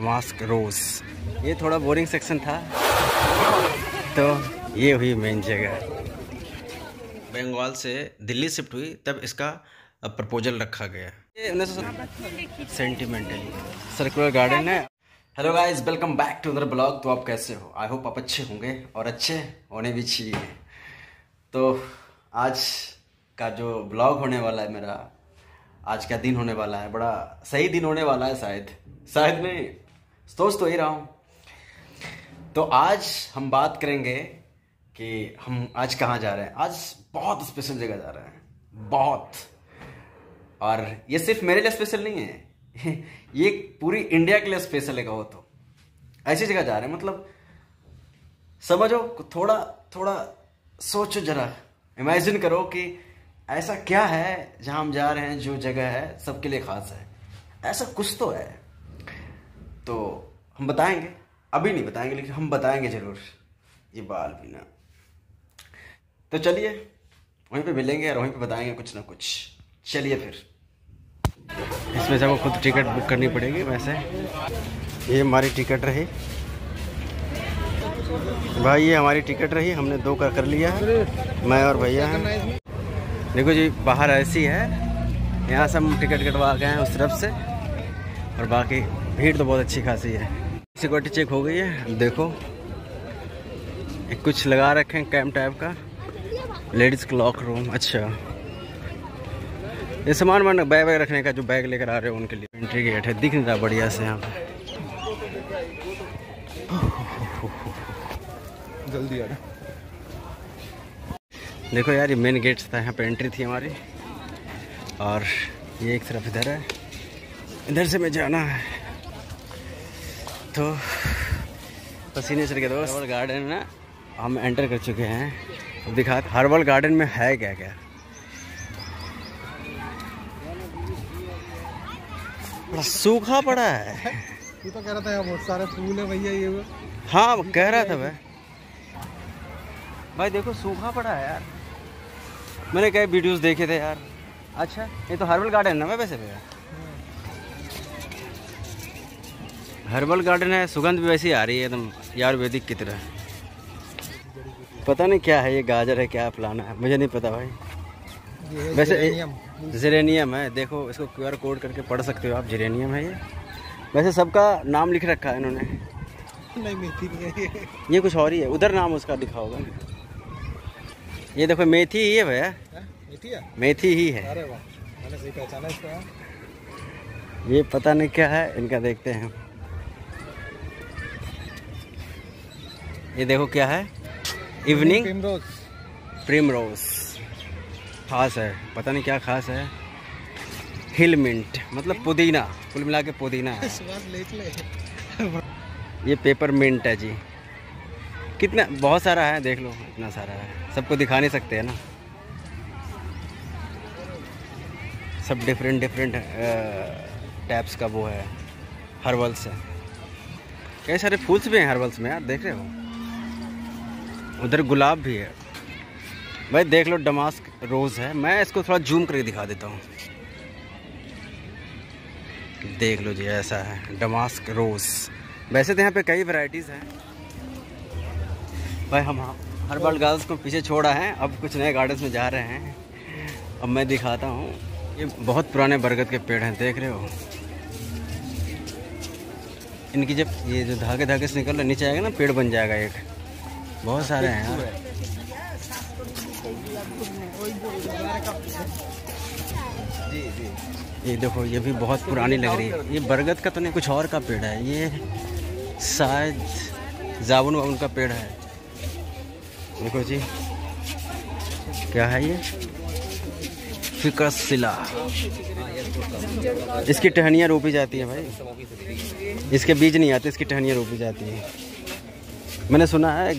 Mask रोज ये थोड़ा boring section था। तो ये हुई मेन जगह। बंगाल से दिल्ली शिफ्ट हुई तब इसका प्रपोजल रखा गया। ये उन्नीस सौ सेंटिमेंटल सर्कुलर गार्डन है। Hello guys welcome back to other blog तो आप कैसे हो? आई होप आप अच्छे होंगे और अच्छे होने भी चाहिए। तो आज का जो ब्लॉग होने वाला है मेरा आज का दिन होने वाला है। बड़ा सही दिन होने वाला है शायद। शायद नहीं। सोच तो ही रहा हूँ। तो आज हम बात करेंगे कि हम आज कहाँ जा रहे हैं। आज बहुत स्पेशल जगह जा रहे हैं। बहुत। और ये सिर्फ़ मेरे लिए स्पेशल नहीं है। ये पूरी इंडिया के लिए स्पेशल है, कहो तो। ऐसी जगह जा रहे हैं मतलब समझो, थोड़ा थोड़ा सोचो जरा। इमेजिन करो कि ऐसा क्या है जहाँ हम जा रहे हैं, जो जगह है, सबके लिए खास है। ऐसा कुछ तो है। तो हम बताएँगे। अभी नहीं बताएँगे, लेकिन हम बताएँगे ज़रूर। ये बाल भी ना। तो चलिए, वहीं पे मिलेंगे और वहीं पे बताएँगे कुछ ना कुछ। चलिए फिर। इसमें सबको खुद टिकट बुक करनी पड़ेगी, वैसे। ये हमारी टिकट रही। भाई, ये हमारी टिकट रही। हमने दो का कर लिया है। मैं और भैया हैं। देखो जी, बाहर ऐसी है। यहाँ से हम टिकट कटवा गए हैं उस तरफ़ से। और बाकी भीड़ तो बहुत अच्छी खासी है। सिक्योरिटी चेक हो गई है। देखो। एक कुछ लगा रखे हैं कैम्प टाइप का। लेडीज़ क्लॉक रूम अच्छा। ये सामान वामान बैग वैग रखने का जो बैग लेकर आ रहे हो उनके लिए एंट्री गेट है। दिख नहीं रहा बढ़िया से यहाँ पे। जल्दी आ रहा देखो यार ये मेन गेट था यहाँ पे एंट्री थी हमारी। और ये एक तरफ़ इधर है। इधर से मैं जाना है। तो पसीने चल के दोस्त। हर्बल गार्डन ना हम एंटर कर चुके हैं। अब दिखा हर्बल गार्डन में है क्या क्या? बड़ा सूखा पड़ा है। तू तो कह रहा था यहाँ बहुत सारे फूल है भैया ये हाँ कह रहा था मैं। भाई देखो सूखा पड़ा है यार। मैंने कई वीडियोस देखे थे यार। अच्छा ये तो हर्बल गार्डन है ना मैं वैसे भैया हर्बल गार्डन है सुगंध भी वैसी आ रही है एकदम आयुर्वेदिक की तरह। पता नहीं क्या है ये गाजर है क्या प्लान है मुझे नहीं पता भाई। वैसे जेरेनियम। है देखो इसको क्यू आर कोड करके पढ़ सकते हो आप जेरेनियम है ये। वैसे सबका नाम लिख रखा है इन्होंने। नहीं मेथी नहीं है ये। कुछ और ही है उधर नाम उसका लिखा होगा। ये देखो मेथी ही है भैया। मेथी है? मेथी ही है। अरे वाह मैंने सही पहचाना इसको। ये पता नहीं क्या है इनका देखते हैं। ये देखो क्या है? इवनिंग प्रिमरोज प्रिम रोज खास है। पता नहीं क्या खास है। हिल मिंट मतलब पुदीना। कुल मिला के पुदीना है। ये पेपर मिंट है जी। कितना बहुत सारा है देख लो। इतना सारा है। सबको दिखा नहीं सकते हैं ना। सब डिफरेंट डिफरेंट टाइप्स का वो है। हर्बल्स है। कई सारे फूल्स भी हैं हर्बल्स में यार देख रहे हो? उधर गुलाब भी है। भाई देख लो डमास्क रोज़ है। मैं इसको थोड़ा जूम करके दिखा देता हूँ। देख लो जी, ऐसा है। डमास्क रोज़ वैसे तो यहाँ पे कई वैरायटीज़ हैं। भाई हम हर्बल गर्ल्स को पीछे छोड़ा है। अब कुछ नए गार्डन्स में जा रहे हैं। अब मैं दिखाता हूँ। ये बहुत पुराने बरगद के पेड़ हैं, देख रहे हो? इनकी जब ये जो धागे धागे से निकल रहे नीचे आएगा ना, पेड़ बन जाएगा एक। बहुत सारे हैं ये देखो, ये भी बहुत पुरानी लग रही है। ये बरगद का तो नहीं, कुछ और का पेड़ है। ये शायद जामुन वामुन का पेड़ है। देखो जी, क्या है ये? फिकस सिला इसकी टहनियाँ रोपी जाती हैं भाई। इसके बीज नहीं आते, इसकी टहनियाँ रोपी जाती हैं। मैंने सुना है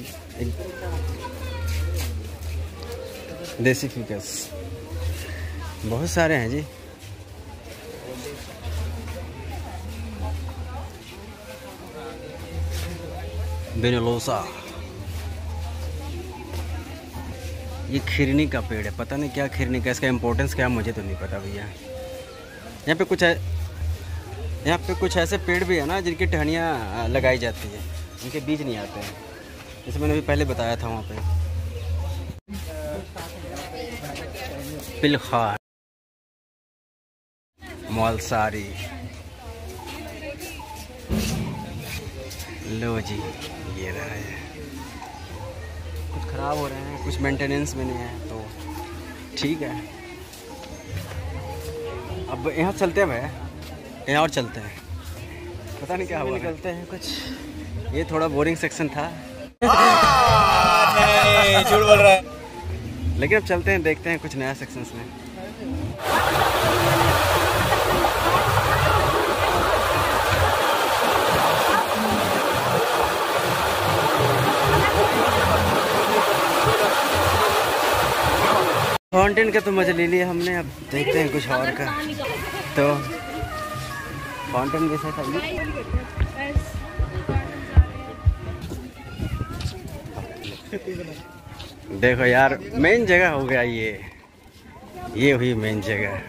देसी फिकस बहुत सारे हैं जी। बेनलोसा। ये खिरनी का पेड़ है, पता नहीं क्या खिरनी का, इसका इम्पोर्टेंस क्या मुझे तो नहीं पता भैया। यहाँ पे कुछ है यहाँ पे कुछ ऐसे पेड़ भी है ना, जिनकी टहनियाँ लगाई जाती है, उनके बीज नहीं आते हैं। जैसे मैंने अभी पहले बताया था वहाँ पे। पिलखार। मौलसारी। लो जी ये रहा है। कुछ ख़राब हो रहे हैं कुछ मेंटेनेंस में नहीं है तो ठीक है। अब यहाँ चलते हैं भाई यहाँ और चलते हैं। पता नहीं क्या हुआ निकलते हैं कुछ। ये थोड़ा बोरिंग सेक्शन था। झूठ बोल रहा है लेकिन अब चलते हैं, देखते हैं कुछ नया सेक्शन में। फाउंटेन का तो मज़ा ले लिया हमने, अब देखते हैं कुछ और का। तो फाउंटेन जैसा था देखो यार मेन जगह हो गया ये। ये हुई मेन जगह।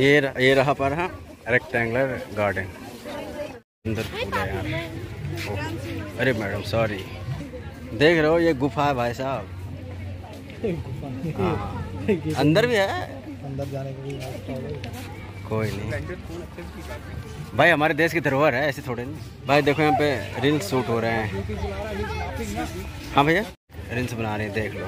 ये र- ये रहा पर हाँ रेक्टेंगुलर गार्डन अंदर यार। अरे मैडम सॉरी देख रहे हो ये गुफा है भाई साहब। हाँ। अंदर भी है? अंदर जाने के लिए कोई नहीं। भाई, हमारे देश की धरोहर है, ऐसे थोड़े नहीं। भाई, देखो यहाँ पे रील्स शूट हो रहे हैं। हाँ भैया? रील्स बना रहे हैं, देख लो।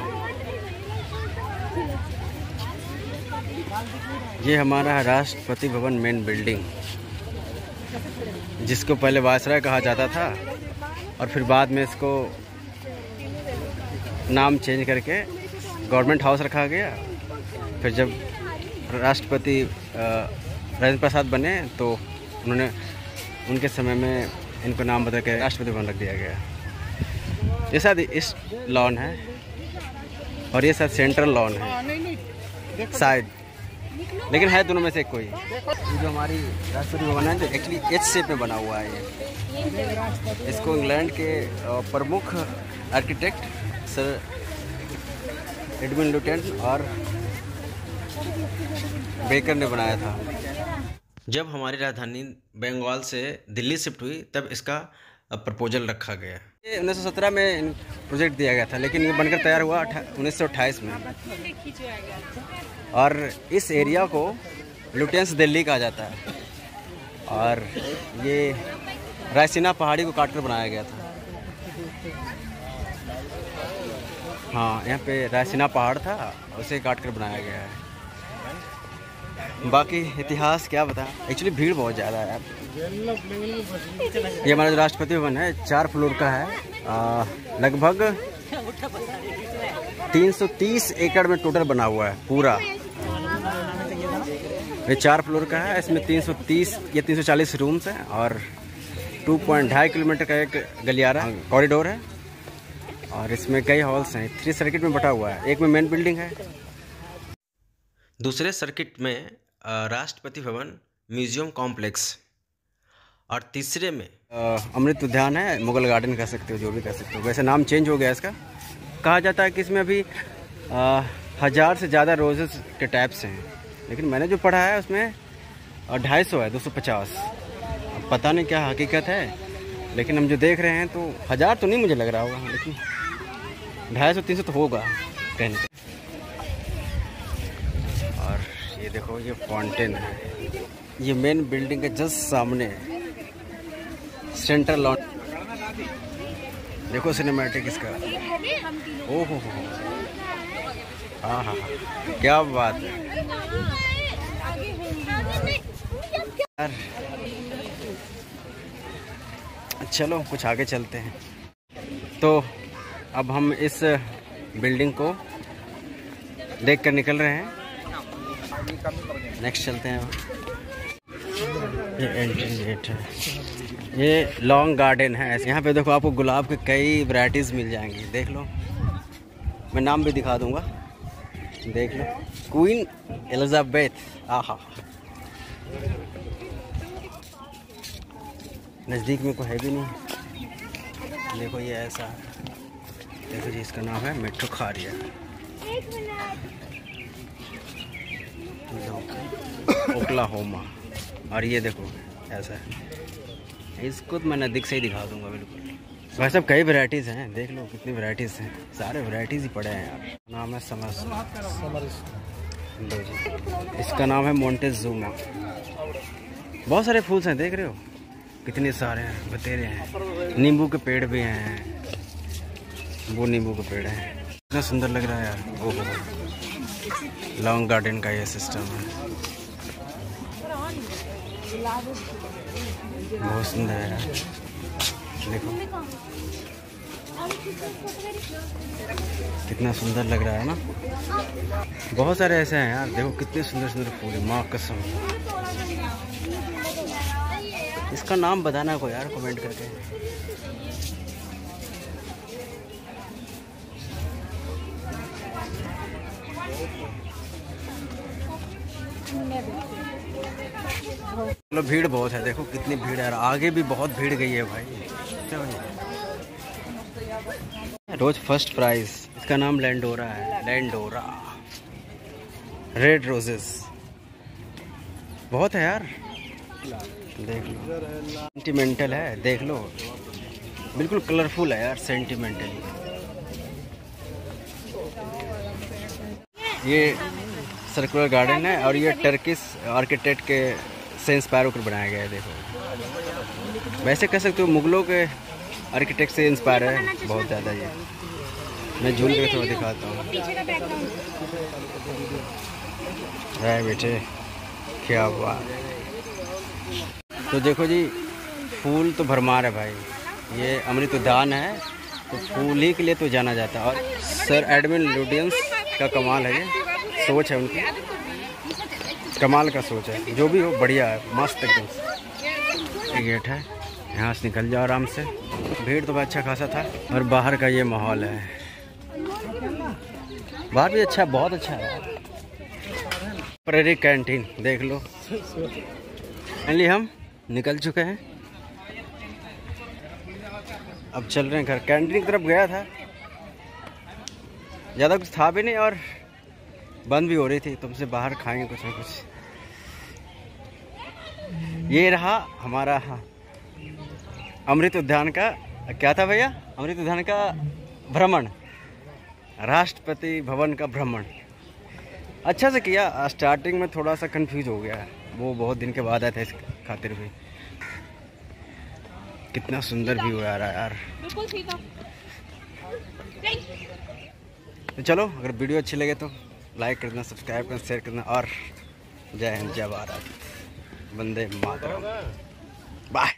ये हमारा राष्ट्रपति भवन मेन बिल्डिंग जिसको पहले वायसराय कहा जाता था, और फिर बाद में इसको नाम चेंज करके गवर्नमेंट हाउस रखा गया। फिर जब राष्ट्रपति राजेंद्र प्रसाद बने तो उन्होंने उनके समय में इनको नाम बदल के राष्ट्रपति भवन रख दिया गया। ये शायद इस लॉन है और ये शायद सेंट्रल लॉन है। शायद। लेकिन है दोनों में से कोई। ये जो हमारी राष्ट्रपति भवन है जो एक्चुअली एच शेप में बना हुआ है ये। इसको इंग्लैंड के प्रमुख आर्किटेक्ट सर एडमिन लुटेंट और बेकर ने बनाया था। जब हमारी राजधानी बंगाल से दिल्ली शिफ्ट हुई, तब इसका प्रपोजल रखा गया। ये 1917 में प्रोजेक्ट दिया गया था, लेकिन ये बनकर तैयार हुआ उन्नीस सौ अट्ठाईस में। और इस एरिया को लुटेंस दिल्ली कहा जाता है। और ये रायसीना पहाड़ी को काटकर बनाया गया था। हाँ यहाँ पे रायसीना पहाड़ था, उसे काट कर बनाया गया है। बाकी इतिहास क्या बता एक्चुअली भीड़ बहुत ज़्यादा है यार। ये हमारा जो राष्ट्रपति भवन है, चार फ्लोर का है। लगभग 330 एकड़ में टोटल बना हुआ है, पूरा। ये चार फ्लोर का है, इसमें 330 या 340 रूम्स हैं और 2.5 किलोमीटर का एक गलियारा कॉरिडोर है। और इसमें कई हॉल्स हैं। थ्री सर्किट में बटा हुआ है। एक में मेन बिल्डिंग है। दूसरे सर्किट में राष्ट्रपति भवन म्यूज़ियम कॉम्प्लेक्स। और तीसरे में अमृत उद्यान है मुगल गार्डन कह सकते हो जो भी कह सकते हो। वैसे नाम चेंज हो गया इसका। कहा जाता है कि इसमें अभी अ, हज़ार से ज़्यादा रोजेस के टाइप्स हैं। लेकिन मैंने जो पढ़ा है उसमें ढाई सौ है दो सौ पचास। पता नहीं क्या हकीकत है। लेकिन हम जो देख रहे हैं तो हज़ार तो नहीं मुझे लग रहा होगा लेकिन ढाई सौ तीन सौ तो होगा कहने देखो, ये फाउंटेन है। ये मेन बिल्डिंग के जस्ट सामने है। सेंट्रल लॉन देखो सिनेमैटिक इसका। ओह हो हो हाँ। हाँ क्या बात है। यार। चलो, कुछ आगे चलते हैं। तो अब हम इस बिल्डिंग को देख कर निकल रहे हैं। नेक्स्ट चलते हैं ये एंट्री गेट है। ये लॉन्ग गार्डन है। यहाँ पे देखो आपको गुलाब के कई वैरायटीज़ मिल जाएँगी। देख लो। मैं नाम भी दिखा दूँगा। देख लो। क्वीन एलिजाबेथ आहा। नज़दीक में कोई है भी नहीं। देखो ये ऐसा। देखो जी, इसका नाम है मिट्टू खारिया। लो ओक्लाहोमा। और ये देखो, ऐसा है। इसको तो मैं नज़दीक से ही दिखा दूँगा, बिल्कुल। भाई साहब, कई वैरायटीज़ हैं। देख लो कितनी वैरायटीज़ हैं। सारे वैरायटीज़ ही पड़े हैं यार। नाम है समर लो जी। इसका नाम है मोन्टेजूमा बहुत सारे फूल्स हैं, देख रहे हो? कितने सारे हैं, बतेरे हैं। नींबू के पेड़ भी हैं। वो नींबू के पेड़ हैं। कितना सुंदर लग रहा है यार। ओहो। लॉन्ग गार्डन का ये सिस्टम है। बहुत सुंदर है। देखो। कितना सुंदर लग रहा है ना। बहुत सारे ऐसे हैं यार। देखो कितने सुंदर सुंदर फूल है। माँ कसम। इसका नाम बताना को यार कमेंट करके। चलो, भीड़ बहुत है, देखो कितनी भीड़ है आगे भी बहुत भीड़ गई है भाई। रोज फ़र्स्ट प्राइज इसका नाम लैंडोरा है। लैंडोरा रेड रोजेस बहुत है यार। देख लो। सेंटिमेंटल है, देख लो। बिल्कुल कलरफुल है यार सेंटिमेंटल ये सर्कुलर गार्डन है और ये टर्किस आर्किटेक्ट के से इंस्पायर होकर बनाया गया है देखो। वैसे कह सकते हो मुगलों के आर्किटेक्ट से इंस्पायर है बहुत ज़्यादा ये। मैं झूल के थोड़ा दिखाता हूँ। है बेटे क्या हुआ तो देखो जी फूल तो भरमार है भाई। ये अमृत उद्यान है तो फूल ही के लिए तो जाना जाता है। और सर एडमिन लुडियंस का कमाल है ये। सोच है उनकी। कमाल का सोच है। जो भी हो, बढ़िया है। मस्त एकदम। गेट है। यहाँ से निकल जाओ आराम से। भीड़ तो अच्छा खासा था। और बाहर का ये माहौल है। बाहर भी अच्छा बहुत अच्छा है। प्रेरी कैंटीन, देख लो। फाइनली हम निकल चुके हैं। अब चल रहे हैं घर। कैंटीन की तरफ़ गया था। ज़्यादा कुछ था भी नहीं और बंद भी हो रही थी तुमसे बाहर खाएँगे कुछ ना कुछ। ये रहा हमारा अमृत उद्यान का क्या था भैया? अमृत उद्यान का भ्रमण। राष्ट्रपति भवन का भ्रमण। अच्छा से किया स्टार्टिंग में थोड़ा सा कंफ्यूज हो गया। वो बहुत दिन के बाद आया था इस खातिर भी। कितना सुंदर व्यू आ रहा है यार। तो चलो अगर वीडियो अच्छी लगे तो। लाइक कर देना सब्सक्राइब करना, शेयर करना और जय हिंद, जय भारत। बंदे मातरम। बाय।